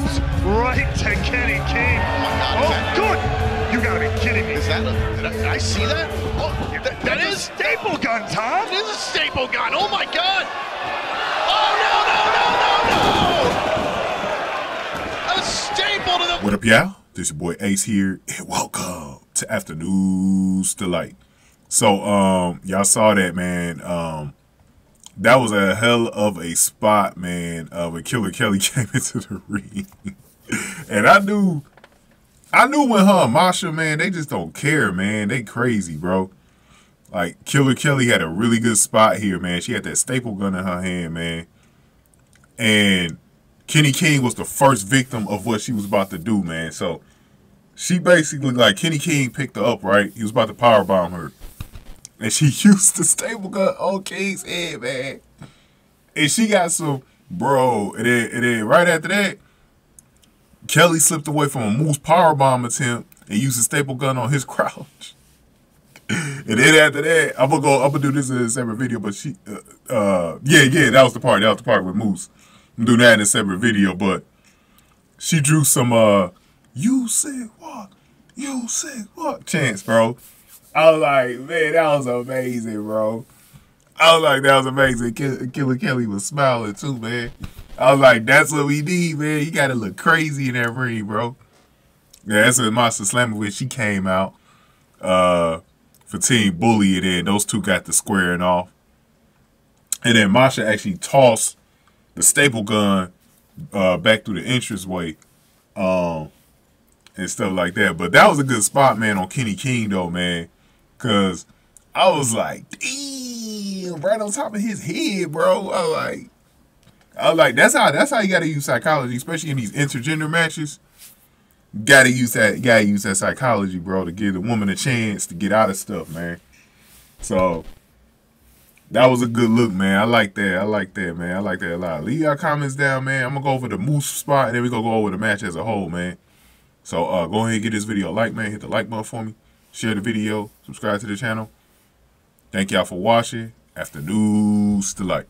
steps right to Kenny King. Oh, Oh, good. You gotta be kidding me. Is that a, did, I, did I see that? Oh, that, that That's a staple gun, Tom. that is a staple gun. Oh my God! Oh no no no no no! A staple to the. What up, y'all? This your boy Ace here, and welcome to After News Delight. So, um, y'all saw that, man. Um, that was a hell of a spot, man. Uh, when Killer Kelly came into the ring, and I knew, I knew when her and Masha, man, they just don't care, man. They crazy, bro. Like Killer Kelly had a really good spot here, man. She had that staple gun in her hand, man, and Kenny King was the first victim of what she was about to do, man. So she basically like Kenny King picked her up, right? He was about to power bomb her. And she used the staple gun on King's head, man. And she got some bro, and then, and then right after that, Kelly slipped away from a Moose power bomb attempt and used a staple gun on his crouch. And then after that, I'm gonna go. I'm gonna do this in a separate video. But she, uh, uh, yeah, yeah, that was the part. That was the part with Moose. I'm doing that in a separate video. But she drew some. uh You said what? You said what? Chance, bro. I was like, man, that was amazing, bro. I was like, that was amazing. Kill- Killer Kelly was smiling too, man. I was like, that's what we need, man. You gotta look crazy in that ring, bro. Yeah, that's when Masha Slamovich, she came out uh, for Team Bully, and then those two got the squaring off. And then Masha actually tossed the staple gun uh, back through the entranceway um, and stuff like that. But that was a good spot, man, on Kenny King, though, man. Because I was like, damn, right on top of his head, bro. I was like, I was like, that's how that's how you gotta use psychology, especially in these intergender matches. Gotta use that gotta use that psychology, bro, to give the woman a chance to get out of stuff, man. So that was a good look, man. I like that. I like that, man. I like that a lot. Leave your comments down, man. I'm gonna go over the moose spot and then we gonna go over the match as a whole, man. So uh go ahead and give this video a like, man. Hit the like button for me. Share the video. Subscribe to the channel. Thank y'all for watching. After News Delight.